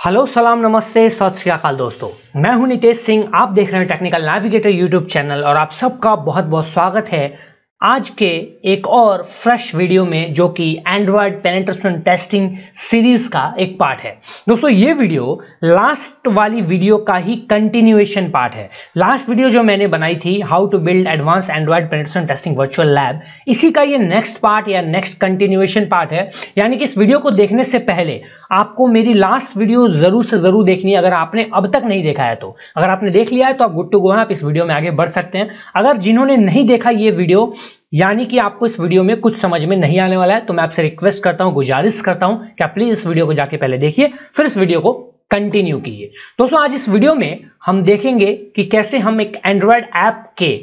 Hello, सलाम, नमस्ते, सत श्रीकाल दोस्तों। मैं हूँ नितेश सिंह, आप देख रहे हैं टेक्निकल नेविगेटर यूट्यूब चैनल और आप सबका बहुत बहुत स्वागत है आज के एक और फ्रेश वीडियो में जो कि एंड्रॉयड पेनेट्रेशन टेस्टिंग सीरीज़ का एक पार्ट है। दोस्तों, ये वीडियो लास्ट वाली वीडियो का ही कंटिन्यूएशन पार्ट है। लास्ट वीडियो जो मैंने बनाई थी how to build advance Android penetration testing virtual lab इसी का ये नेक्स्ट पार्ट या नेक्स्ट कंटिन्यूएशन पार्ट है। यानी कि इस वीडियो को देखने से पहले आपको मेरी लास्ट वीडियो ज़रूर से ज़रूर देखनी है। अगर आपने अब तक नहीं देखा है तो। अगर आपने देख लिया है तो आप गुड टू गो हैं, आप इस वीडियो में आगे बढ़ सकते हैं। अगर जिन्होंने नहीं देखा ये वीडियो यानी कि आपको इस वीडियो में कुछ समझ में नहीं आने वाला है तो मैं आपसे रिक्वेस्ट करता हूँ, गुजारिश करता हूँ कि आप प्लीज़ इस वीडियो को जाके पहले देखिए, फिर इस वीडियो को कंटिन्यू कीजिए। दोस्तों, आज इस वीडियो में हम देखेंगे कि कैसे हम एक एंड्रॉयड ऐप के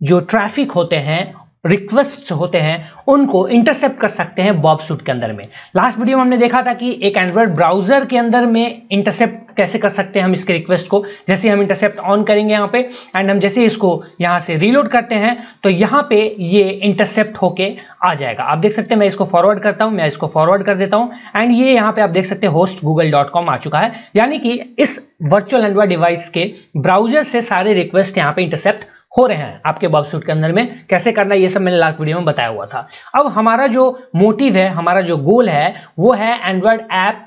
जो ट्रैफ़िक होते हैं रिक्वेस्ट होते हैं, उनको इंटरसेप्ट कर सकते हैं बॉब सूट के अंदर में। लास्ट वीडियो में हमने देखा था कि एक एंड्रॉयड ब्राउज़र के अंदर में इंटरसेप्ट कैसे कर सकते हैं हम इसके रिक्वेस्ट को। जैसे हम इंटरसेप्ट ऑन करेंगे यहाँ पे एंड हम जैसे इसको यहाँ से रीलोड करते हैं तो यहाँ पे ये इंटरसेप्ट होके आ जाएगा। आप देख सकते हैं, मैं इसको फॉरवर्ड करता हूँ, मैं इसको फॉरवर्ड कर देता हूँ एंड ये यहाँ पे आप देख सकते हैं होस्ट गूगल डॉट कॉम आ चुका है। यानी कि इस वर्चुअल एंड्रॉयड डिवाइस के ब्राउज़र से सारे रिक्वेस्ट यहाँ पे इंटरसेप्ट हो रहे हैं आपके बॉक्सूट के अंदर में। कैसे करना है, ये सब मैंने लास्ट वीडियो में बताया हुआ था। अब हमारा जो मोटिव है, हमारा जो गोल है, वो है एंड्रॉयड ऐप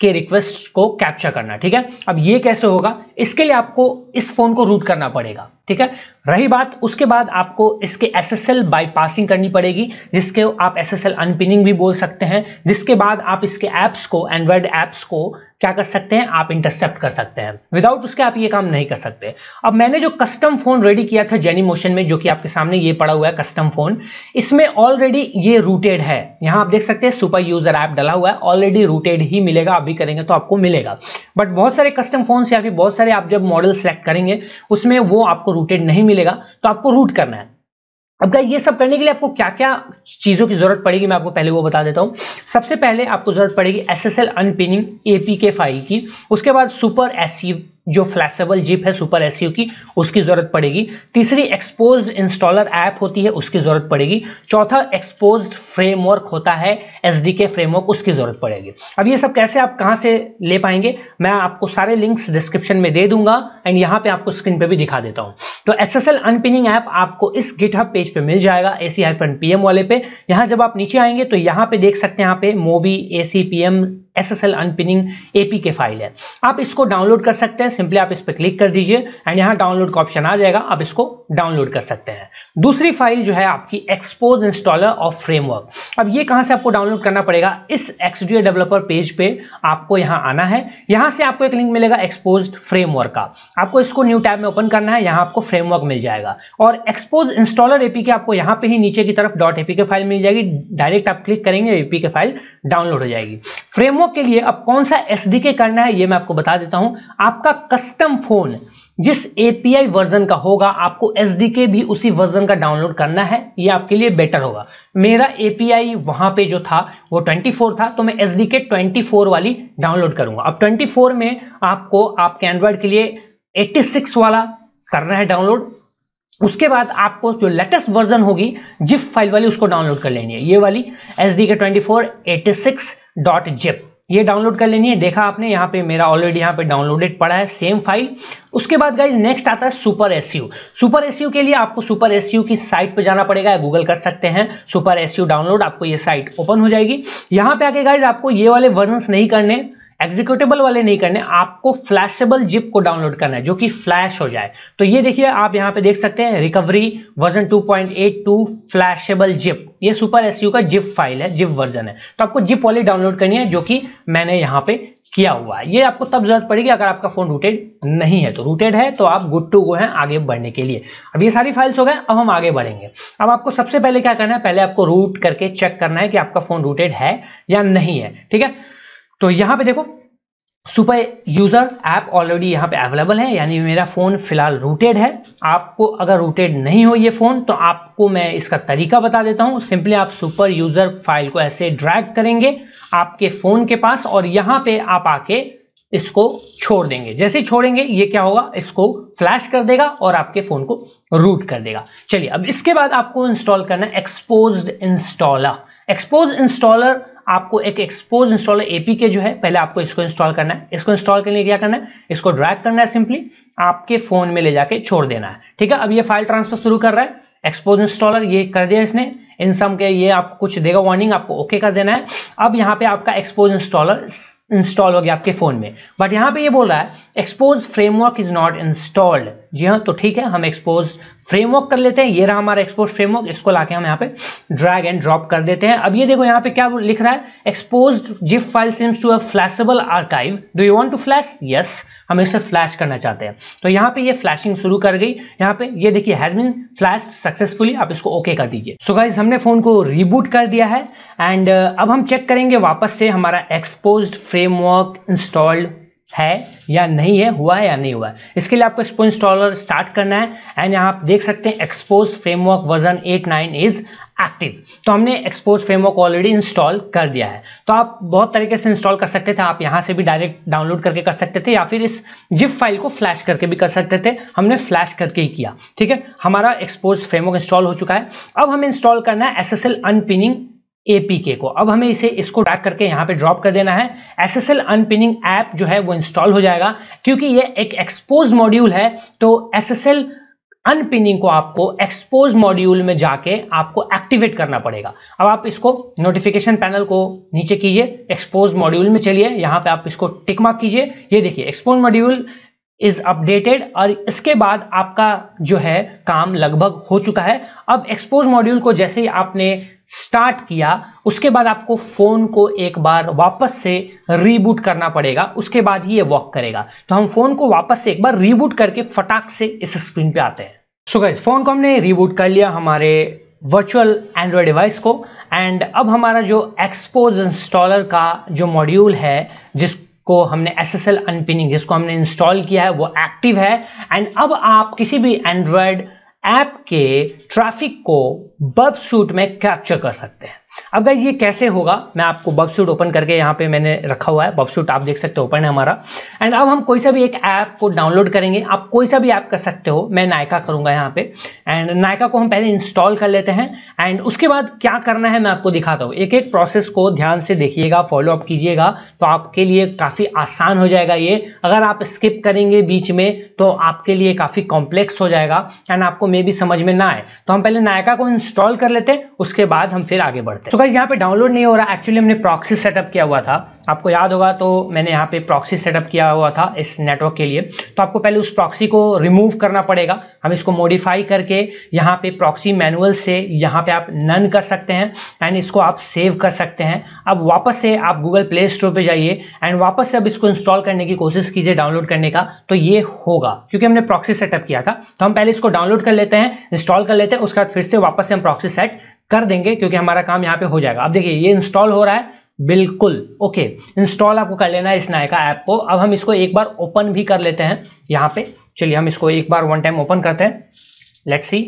के रिक्वेस्ट को कैप्चर करना, ठीक है? अब ये कैसे होगा? इसके लिए आपको इस फ़ोन को रूट करना पड़ेगा, ठीक है? रही बात, उसके बाद आपको इसके एसएसएल बाईपासिंग करनी पड़ेगी, जिसके आप एसएसएल अनपिनिंग भी बोल सकते हैं। जिसके बाद आप इसके एप्स को एंड्रॉयड एप्स को क्या कर सकते हैं? आप इंटरसेप्ट कर सकते हैं। विदाउट उसके आप ये काम नहीं कर सकते। अब मैंने जो कस्टम फ़ोन रेडी किया था जेनी मोशन में, जो कि आपके सामने ये पड़ा हुआ है कस्टम फ़ोन इसमें ऑलरेडी ये रूटेड है। यहाँ आप देख सकते हैं सुपर यूज़र ऐप डला हुआ है ऑलरेडी रूटेड ही मिलेगा आप भी करेंगे तो आपको मिलेगा। बट बहुत सारे कस्टम फ़ोन या फिर बहुत सारे आप जब मॉडल सेलेक्ट करेंगे, उसमें वो आपको रूटेड नहीं मिलेगा तो आपको रूट करना है। अब ये सब करने के लिए आपको क्या क्या चीज़ों की ज़रूरत पड़ेगी, मैं आपको पहले वो बता देता हूँ। सबसे पहले आपको ज़रूरत पड़ेगी S S L unpinning APK file की, उसके बाद सुपर एस जो फ्लैक्सेबल जिप है सुपर एस की, उसकी ज़रूरत पड़ेगी। तीसरी एक्सपोज इंस्टॉलर ऐप होती है, उसकी ज़रूरत पड़ेगी। चौथा एक्सपोज फ्रेमवर्क होता है एस के फ्रेमवर्क उसकी ज़रूरत पड़ेगी। अब ये सब कैसे आप कहाँ से ले पाएँगे, मैं आपको सारे लिंक्स डिस्क्रिप्शन में दे दूँगा एंड यहाँ पे आपको स्क्रीन पे भी दिखा देता हूँ। तो S S L unpinning app आपको इस गिटहब पेज पे मिल जाएगा ए सी वाले पे। यहाँ जब आप नीचे आएँगे तो यहाँ पे देख सकते हैं, यहाँ पे Mobi A C P M S S L unpinning AP K file है। आप इसको डाउनलोड कर सकते हैं। सिंपली आप इस पर क्लिक कर दीजिए एंड यहाँ डाउनलोड का ऑप्शन आ जाएगा। आप इसको डाउनलोड कर सकते हैं। दूसरी फ़ाइल जो है आपकी एक्सपोज इंस्टॉलर ऑफ़ फ्रेमवर्क अब ये कहाँ से आपको डाउनलोड करना पड़ेगा? इस एक्सडीओ डेवलपर पेज पे आपको यहाँ आना है। यहाँ से आपको एक लिंक मिलेगा एक्सपोज फ्रेमवर्क का। आपको इसको न्यू टैब में ओपन करना है। यहाँ आपको फ्रेमवर्क मिल जाएगा। और एक्सपोज इंस्टॉलर एपी के आपको यहाँ पे ही नीचे की तरफ़ डॉट एपी के फ़ाइल मिल जाएगी। डायरेक्ट आप क्लिक करेंगे एपी के फ़ाइल डाउनलोड हो जाएगी। फ्रेमवर्क के लिए अब कौन सा एसडीके करना है, ये मैं आपको बता देता हूँ। आपका कस्टम फ़ोन जिस एपीआई वर्जन का होगा, आपको एसडीके भी उसी वर्जन का डाउनलोड करना है, ये आपके लिए बेटर होगा। मेरा एपीआई वहाँ पे जो था, वो 24 था तो मैं एसडीके 24 वाली डाउनलोड करूँगा। अब 24 में आपको, आपके एंड्रॉयड के लिए 86 वाला करना है डाउनलोड उसके बाद आपको जो लेटेस्ट वर्जन होगी जिप फ़ाइल वाली, उसको डाउनलोड कर लेनी है। ये वाली S D K twenty four eighty six dot zip ये डाउनलोड कर लेनी है। देखा आपने, यहाँ पे मेरा ऑलरेडी यहाँ पे डाउनलोडेड पड़ा है सेम फ़ाइल उसके बाद गाइज़ नेक्स्ट आता है सुपर एसयू सुपर एसयू के लिए आपको सुपर एसयू की साइट पे जाना पड़ेगा। गूगल कर सकते हैं। सुपर एसयू डाउनलोड आपको ये साइट ओपन हो जाएगी। यहाँ पे आके गाइज़ आपको ये वाले वर्जन नहीं करने। एग्जीक्यूटेबल वाले नहीं करने, आपको फ्लैशेबल जिप को डाउनलोड करना है, जो कि फ्लैश हो जाए। तो ये देखिए, आप यहाँ पे देख सकते हैं रिकवरी वर्जन 2.82 फ्लैशेबल जिप ये सुपर एसयू का जिप फ़ाइल है जिप वर्जन है। तो आपको जिप वाली डाउनलोड करनी है, जो कि मैंने यहाँ पे किया हुआ है। ये आपको तब ज़रूरत पड़ेगी अगर आपका फ़ोन रूटेड नहीं है। तो रूटेड है तो आप गुड टू गो हैं आगे बढ़ने के लिए। अब ये सारी फाइल्स हो गए, अब हम आगे बढ़ेंगे। अब आपको सबसे पहले क्या करना है, पहले आपको रूट करके चेक करना है कि आपका फ़ोन रूटेड है या नहीं है, ठीक है? तो यहाँ पे देखो सुपर यूज़र ऐप ऑलरेडी यहाँ पे अवेलेबल है, यानी मेरा फ़ोन फ़िलहाल रूटेड है। आपको अगर रूटेड नहीं हो ये फ़ोन तो आपको मैं इसका तरीका बता देता हूँ। सिंपली आप सुपर यूज़र फ़ाइल को ऐसे ड्रैग करेंगे आपके फ़ोन के पास और यहाँ पे आप आके इसको छोड़ देंगे। जैसे छोड़ेंगे, ये क्या होगा? इसको फ्लैश कर देगा और आपके फ़ोन को रूट कर देगा। चलिए, अब इसके बाद आपको इंस्टॉल करना एक्सपोज्ड इंस्टॉलर एक्सपोज इंस्टॉलर आपको एक एक्सपोज इंस्टॉलर एपी के जो है, पहले आपको इसको इंस्टॉल करना है। इसको इंस्टॉल करने के लिए क्या करना है? इसको ड्रैग करना है सिंपली आपके फ़ोन में ले जाके छोड़ देना है। ठीक है? अब ये फ़ाइल ट्रांसफ़र शुरू कर रहा है। एक्सपोज इंस्टॉलर ये कर दिया इसने। इन सम के ये आपको कुछ देगा। वार्निंग आपको ओके कर देना है। अब यहाँ पे आपका एक्सपोज इंस्टॉलर इंस्टॉल हो गया आपके फ़ोन में। बट यहाँ पे ये बोल रहा है Xposed framework is not installed जी हाँ तो ठीक है, हम एक्सपोज फ्रेमवर्क कर लेते हैं। ये रहा हमारा एक्सपोज फ्रेमवर्क इसको लाके हम यहाँ पे ड्रैग एंड ड्रॉप कर देते हैं। अब ये देखो, यहाँ पे क्या लिख रहा है Xposed zip file seems to a flashable archive do you want to flash yes हम इसे फ्लैश करना चाहते हैं। तो यहाँ पे ये फ्लैशिंग शुरू कर गई। यहाँ पे ये देखिए हैज़ बीन फ्लैश सक्सेसफुली आप इसको ओके कर दीजिए। सो so गाइज़ हमने फ़ोन को रिबूट कर दिया है। एंड uh, अब हम चेक करेंगे वापस से हमारा एक्सपोज फ्रेमवर्क इंस्टॉल्ड है या नहीं है हुआ है या नहीं हुआ है। इसके लिए आपको एक्सपो इंस्टॉलर स्टार्ट करना है। एंड यहाँ आप देख सकते हैं Xposed framework version 89 is active तो हमने एक्सपोज फ्रेमवर्क ऑलरेडी इंस्टॉल कर दिया है। तो आप बहुत तरीके से इंस्टॉल कर सकते थे। आप यहाँ से भी डायरेक्ट डाउनलोड करके कर सकते थे या फिर इस जिप फ़ाइल को फ्लैश करके भी कर सकते थे। हमने फ्लैश करके ही किया। ठीक है? हमारा एक्सपोज फ्रेमवर्क इंस्टॉल हो चुका है। अब हमें इंस्टॉल करना है एस एस अनपिनिंग एपीके को। अब हमें इसे, इसको ट्रैक करके यहाँ पे ड्रॉप कर देना है। S S L unpinning app जो है वो इंस्टॉल हो जाएगा। क्योंकि ये एक एक्सपोज मॉड्यूल है तो एस एस एल अनपिनिंग को आपको एक्सपोज मॉड्यूल में जाके आपको एक्टिवेट करना पड़ेगा। अब आप इसको नोटिफिकेशन पैनल को नीचे कीजिए एक्सपोज मॉड्यूल में चलिए। यहाँ पे आप इसको टिक मार्क कीजिए। ये देखिए एक्सपोज मॉड्यूल इज़ अपडेटेड और इसके बाद आपका जो है काम लगभग हो चुका है। अब एक्सपोज मॉड्यूल को जैसे ही आपने स्टार्ट किया, उसके बाद आपको फ़ोन को एक बार वापस से रीबूट करना पड़ेगा, उसके बाद ही ये वॉक करेगा। तो हम फ़ोन को वापस से एक बार रीबूट करके फटाक से इस स्क्रीन पे आते हैं। सो so फ़ोन को हमने रीबूट कर लिया हमारे वर्चुअल एंड्रॉयड डिवाइस को एंड अब हमारा जो एक्सपोज इंस्टॉलर का जो मॉड्यूल है, जिसको हमने एस एस एल अनपिनिंग जिसको हमने इंस्टॉल किया है, वो एक्टिव है। एंड अब आप किसी भी एंड्रॉयड ऐप के ट्रैफ़िक को बब सूट में कैप्चर कर सकते हैं। अब गाइज़ ये कैसे होगा? मैं आपको बबसूट ओपन करके यहाँ पे मैंने रखा हुआ है। बबसूट आप देख सकते हो ओपन है हमारा। एंड अब हम कोई सा भी एक ऐप को डाउनलोड करेंगे। आप कोई सा भी ऐप कर सकते हो। मैं नायका करूँगा यहाँ पे। एंड नायका को हम पहले इंस्टॉल कर लेते हैं। एंड उसके बाद क्या करना है मैं आपको दिखाता हूँ। एक एक प्रोसेस को ध्यान से देखिएगा फॉलो अप कीजिएगा तो आपके लिए काफ़ी आसान हो जाएगा ये। अगर आप स्किप करेंगे बीच में तो आपके लिए काफ़ी कॉम्प्लेक्स हो जाएगा। एंड आपको मे भी समझ में ना आए। तो हम पहले नायका को इंस्टॉल कर लेते हैं। उसके बाद हम फिर आगे बढ़ते हैं। तो गाइज़ यहाँ पे डाउनलोड नहीं हो रहा। एक्चुअली हमने प्रॉक्सी सेटअप किया हुआ था। आपको याद होगा तो मैंने यहाँ पे प्रॉक्सी सेटअप किया हुआ था इस नेटवर्क के लिए। तो आपको पहले उस प्रॉक्सी को रिमूव करना पड़ेगा। हम इसको मॉडिफाई करके यहाँ पे प्रॉक्सी मैनुअल से यहाँ पे आप नन कर सकते हैं एंड इसको आप सेव कर सकते हैं। अब वापस से आप गूगल प्ले स्टोर पर जाइए एंड वापस से अब इसको इंस्टॉल करने की कोशिश कीजिए डाउनलोड करने का। तो ये होगा। क्योंकि हमने प्रॉक्सी सेटअप किया था तो हम पहले इसको डाउनलोड कर लेते हैं इंस्टॉल कर लेते हैं, उसके बाद फिर से वापस से हम प्रॉक्सी सेट कर देंगे क्योंकि हमारा काम यहाँ पे हो जाएगा। अब देखिए, ये इंस्टॉल हो रहा है। बिल्कुल ओके इंस्टॉल आपको कर लेना है इस नायका ऐप को। अब हम इसको एक बार ओपन भी कर लेते हैं यहाँ पे। चलिए, हम इसको एक बार वन टाइम ओपन करते हैं। लेट्स सी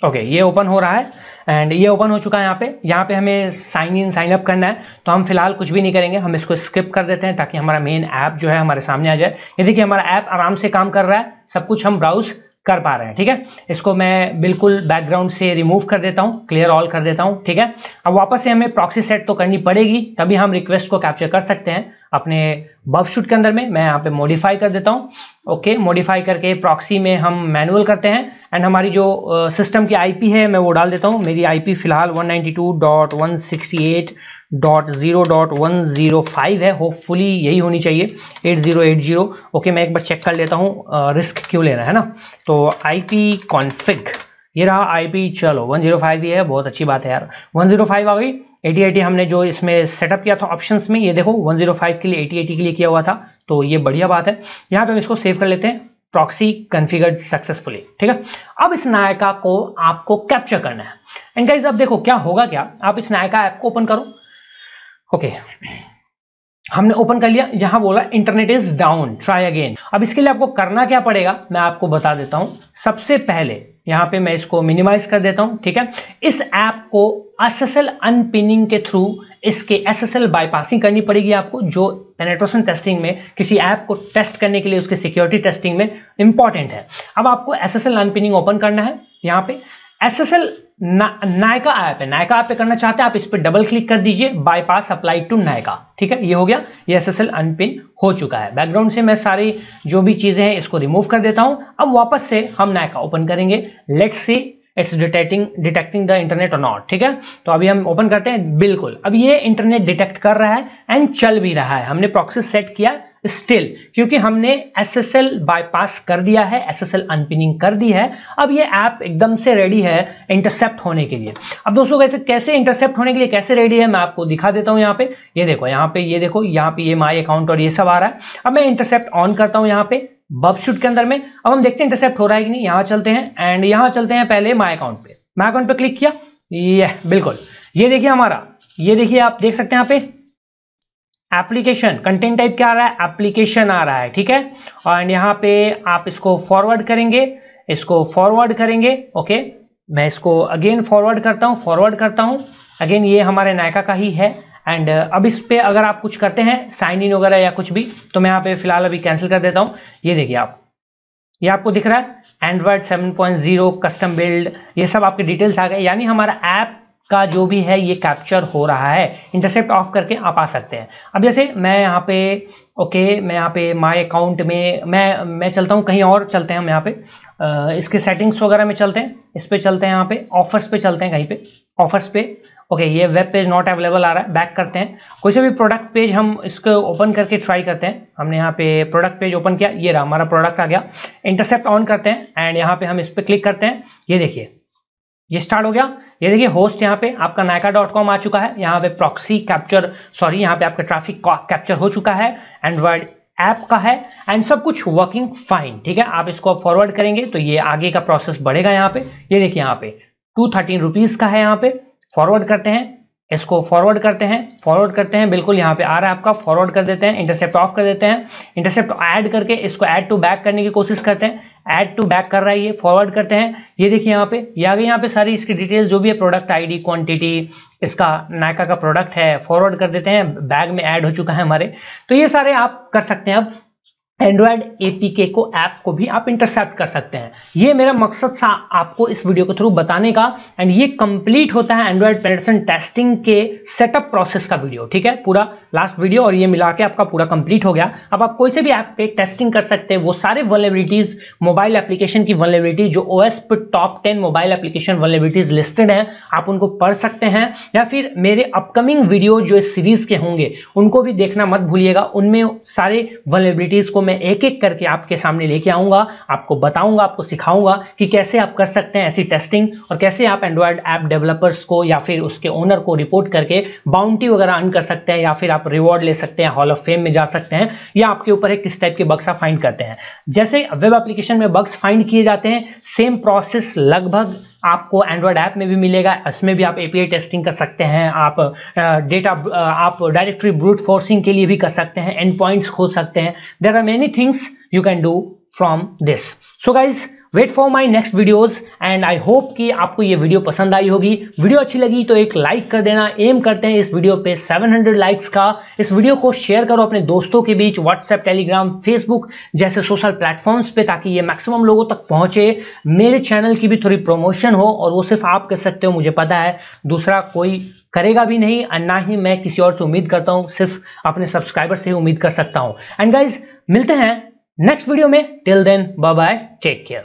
ओके ये ओपन हो रहा है एंड ये ओपन हो चुका है यहाँ पे। यहाँ पे हमें साइन इन साइन अप करना है। तो हम फ़िलहाल कुछ भी नहीं करेंगे। हम इसको स्किप कर देते हैं ताकि हमारा मेन ऐप जो है हमारे सामने आ जाए। ये देखिए, हमारा ऐप आराम से काम कर रहा है। सब कुछ हम ब्राउज कर पा रहे हैं, ठीक है? इसको मैं बिल्कुल बैकग्राउंड से रिमूव कर देता हूँ क्लियर ऑल कर देता हूँ, ठीक है? अब वापस से हमें प्रॉक्सी सेट तो करनी पड़ेगी, तभी हम रिक्वेस्ट को कैप्चर कर सकते हैं अपने बब शूट के अंदर में। मैं यहाँ पे मॉडिफाई कर देता हूँ ओके मॉडिफाई करके प्रॉक्सी में हम मैनुअल करते हैं एंड हमारी जो सिस्टम की आईपी है, मैं वो डाल देता हूँ। मेरी आईपी फ़िलहाल 192.168 dot zero dot one zero five है। होपफुली यही होनी चाहिए। Eight zero eight zero okay मैं एक बार चेक कर लेता हूँ रिस्क क्यों लेना है ना? तो आई पी कॉन्फिग ये रहा आई पी चलो वन ज़ीरो फाइव ही है। बहुत अच्छी बात है यार। वन ज़ीरो फाइव आ गई। एटी एटी हमने जो इसमें सेटअप किया था ऑप्शंस में, ये देखो वन ज़ीरो फाइव के लिए एटी एटी के लिए किया हुआ था। तो ये बढ़िया बात है। यहाँ पे हम इसको सेव कर लेते हैं। प्रॉक्सी कन्फिगर्ड सक्सेसफुली ठीक है? अब इस नायका को आपको कैप्चर करना है। एंड गाइज़ अब देखो, क्या होगा क्या? आप इस नायका ऐप को ओपन करो। ओके हमने ओपन कर लिया। यहाँ बोला internet is down try again अब इसके लिए आपको करना क्या पड़ेगा? मैं आपको बता देता हूँ। सबसे पहले, यहाँ पे मैं इसको मिनिमाइज कर देता हूँ, ठीक है? इस ऐप को एसएसएल अनपिनिंग के थ्रू इसके एसएसएल बाईपासिंग करनी पड़ेगी आपको, जो पेनेट्रेशन टेस्टिंग में, किसी ऐप को टेस्ट करने के लिए उसके सिक्योरिटी टेस्टिंग में इंपॉर्टेंट है। अब आपको एसएसएल अनपिनिंग ओपन करना है, यहाँ पे। एसएसएल नायका ऐप है नायका ऐप पे करना चाहते हैं, आप इस पर डबल क्लिक कर दीजिए बाईपास अप्लाई टू नायका, ठीक है? ये हो गया, ये एस अनपिन हो चुका है। बैकग्राउंड से मैं सारी जो भी चीज़ें हैं, इसको रिमूव कर देता हूँ। अब वापस से हम नायका ओपन करेंगे। Let's see it's detecting detecting the internet और नॉट ठीक है? तो अभी हम ओपन करते हैं, बिल्कुल। अब ये इंटरनेट डिटेक्ट कर रहा है एंड चल भी रहा है। हमने प्रॉक्सी सेट किया स्टिल क्योंकि हमने एसएसएल बाईपास कर दिया है एसएसएल अनपिनिंग कर दी है, अब ये ऐप एकदम से रेडी है इंटरसेप्ट होने के लिए। अब दोस्तों कैसे कैसे इंटरसेप्ट होने के लिए, कैसे रेडी है, मैं आपको दिखा देता हूँ यहाँ पे। ये देखो, यहाँ पे, ये देखो, यहाँ पे ये माई अकाउंट और ये सब आ रहा है। अब मैं इंटरसेप्ट ऑन करता हूँ यहाँ पे बब शूट के अंदर में। अब हम देखते हैं इंटरसेप्ट हो रहा है कि नहीं। यहाँ चलते हैं एंड यहाँ चलते हैं पहले माई अकाउंट पे। माई अकाउंट पे क्लिक किया? ये बिल्कुल। ये देखिए हमारा। ये देखिए आप देख सकते हैं यहाँ पे। एप्लीकेशन कंटेंट टाइप क्या आ रहा है? एप्लीकेशन आ रहा है ठीक है? और यहाँ पे आप इसको फॉरवर्ड करेंगे इसको फॉरवर्ड करेंगे ओके मैं इसको अगेन फॉरवर्ड करता हूँ फॉरवर्ड करता हूँ। अगेन ये हमारे नायका का ही है। एंड uh, अब इस पे अगर आप कुछ करते हैं साइन इन वगैरह या कुछ भी तो मैं यहाँ पे फ़िलहाल अभी कैंसिल कर देता हूँ। ये देखिए आप। ये आपको दिख रहा है। एंड्रॉयड 7.0 कस्टम बिल्ड ये सब आपके डिटेल्स आ गए। यानी हमारा ऐप का जो भी है, ये कैप्चर हो रहा है। इंटरसेप्ट ऑफ़ करके आप आ सकते हैं। अब जैसे मैं यहाँ पे ओके मैं यहाँ पे माय अकाउंट में, मैं मैं चलता हूँ कहीं और, चलते हैं हम यहाँ पे। इसके सेटिंग्स वगैरह में चलते हैं। इस पर चलते हैं यहाँ पे। ऑफर्स पे चलते हैं कहीं पे। ऑफर्स पे। ओके ये वेब पेज नॉट अवेलेबल आ रहा है। बैक करते हैं। कोई से भी प्रोडक्ट पेज हम इसको ओपन करके ट्राई करते हैं। हमने यहाँ पे प्रोडक्ट पेज ओपन किया। ये रहा हमारा प्रोडक्ट आ गया। इंटरसेप्ट ऑन करते हैं। एंड यहाँ पे हम इस पर क्लिक करते हैं। ये देखिए। ये स्टार्ट हो गया। ये देखिए होस्ट यहाँ पे आपका नायका डॉट कॉम आ चुका है। यहाँ पे प्रॉक्सी कैप्चर सॉरी यहाँ पे आपका ट्रैफ़िक कैप्चर हो चुका है। एंड्रॉयड ऐप का है। एंड सब कुछ वर्किंग फाइन ठीक है? आप इसको फॉरवर्ड करेंगे तो ये आगे का प्रोसेस बढ़ेगा यहाँ पे। ये देखिए यहाँ पे टू थर्टीन रुपीज़ का है यहाँ पे। फॉरवर्ड करते हैं। इसको फॉरवर्ड करते हैं। फॉरवर्ड करते हैं। बिल्कुल यहाँ पे आ रहा है आपका। फॉरवर्ड कर देते हैं। इंटरसेप्ट ऑफ़ कर देते हैं। इंटरसेप्ट ऐड करके इसको ऐड टू बैक करने की कोशिश करते हैं। ऐड टू बैक कर रहा है ये फॉरवर्ड करते हैं। ये देखिए यहाँ पे, ये आगे यहाँ पे सारी इसकी डिटेल्स जो भी है प्रोडक्ट आईडी क्वांटिटी इसका नायका का प्रोडक्ट है फॉरवर्ड कर देते हैं। बैग में ऐड हो चुका है हमारे। तो ये सारे आप कर सकते हैं अब। एंड्रॉयड एपीके को ऐप को भी आप इंटरसेप्ट कर सकते हैं। ये मेरा मकसद था आपको इस वीडियो के थ्रू बताने का। एंड ये कंप्लीट होता है एंड्रॉयड पेनेट्रेशन टेस्टिंग के सेटअप प्रोसेस का वीडियो ठीक है? पूरा लास्ट वीडियो और ये मिला के आपका पूरा कंप्लीट हो गया। अब आप कोई से भी ऐप पे टेस्टिंग कर सकते हैं, वो सारे वलेबिलिटीज मोबाइल एप्लीकेशन की वलेबिलिटी जो ओएस पे top ten mobile application vulnerabilities listed है, आप उनको पढ़ सकते हैं। या फिर मेरे अपकमिंग वीडियो जो इस सीरीज़ के होंगे, उनको भी देखना मत भूलिएगा। उनमें सारे वलेबिलिटीज को मैं एक एक करके आपके सामने लेके आऊँगा, आपको बताऊँगा, आपको सिखाऊँगा कि कैसे आप कर सकते हैं ऐसी टेस्टिंग और कैसे आप एंड्रॉयड ऐप डेवलपर्स को या फिर उसके ओनर को रिपोर्ट करके बाउंटी वगैरह अर्न कर सकते हैं या फिर आप रिवॉर्ड ले सकते हैं हॉल ऑफ़ फेम में जा सकते हैं या आपके ऊपर है किस टाइप के बग्स आप फाइंड करते हैं। जैसे वेब एप्लीकेशन में बग्स फाइंड किए जाते हैं सेम प्रोसेस लगभग आपको एंड्रॉयड ऐप में भी मिलेगा। इसमें भी आप एपीआई टेस्टिंग कर सकते हैं। आप डेटा आप डायरेक्टरी ब्रूट फोर्सिंग के लिए भी कर सकते हैं। एंड पॉइंट्स खोल सकते हैं। There are many things you can do from this so guys wait for my next videos and I hope कि आपको ये वीडियो पसंद आई होगी। वीडियो अच्छी लगी तो एक लाइक कर देना। एम करते हैं इस वीडियो पे 700 लाइक्स का। इस वीडियो को शेयर करो अपने दोस्तों के बीच व्हाट्सएप टेलीग्राम फेसबुक जैसे सोशल प्लेटफॉर्म्स पे ताकि ये मैक्सिमम लोगों तक पहुँचे। मेरे चैनल की भी थोड़ी प्रमोशन हो और वो सिर्फ़ आप कर सकते हो, मुझे पता है। दूसरा कोई करेगा भी नहीं और ना ही मैं किसी और से उम्मीद करता हूँ, सिर्फ़ अपने सब्सक्राइबर से ही उम्मीद कर सकता हूँ। एंड गाइज़ मिलते हैं नेक्स्ट वीडियो में। Till then bye bye take care